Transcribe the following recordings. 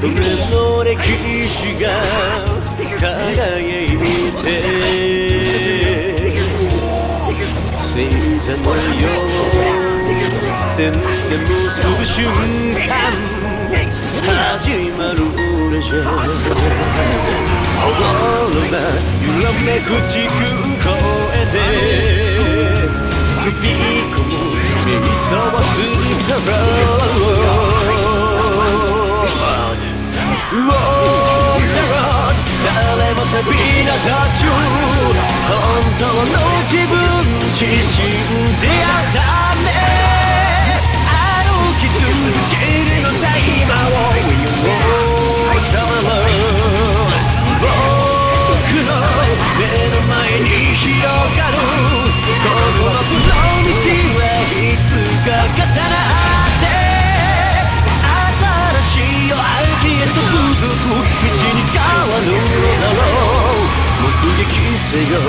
それの歴史が輝いて。星座のよう線で結ぶ瞬間始まるレジャーほら揺らめく地空越えて。飛び込む目に覚ますから。誰自身であったね歩き続けるのさ今を We will travel 僕の目の前に広がる。この道はいつか重なって新しい夜明けへと続く。道に変わる。のだろう目撃せよ。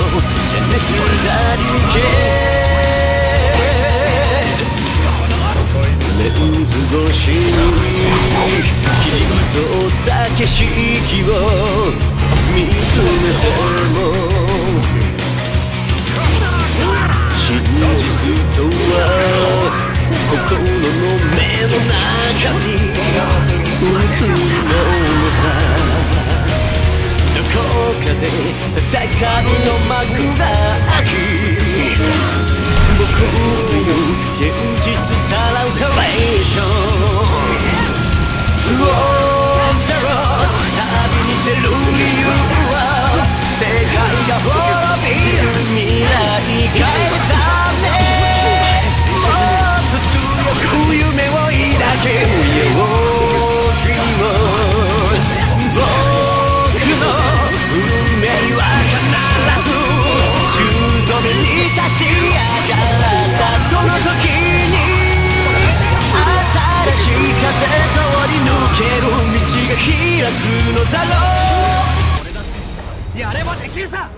ジェネスダリ越しに切り取った景色を見つめ変える。ためもっと強く夢を抱ける。よ君も僕の運命は必ず十度目に立ち上がったその時に新しい風通り抜ける。道が開くのだろうやればできる。さ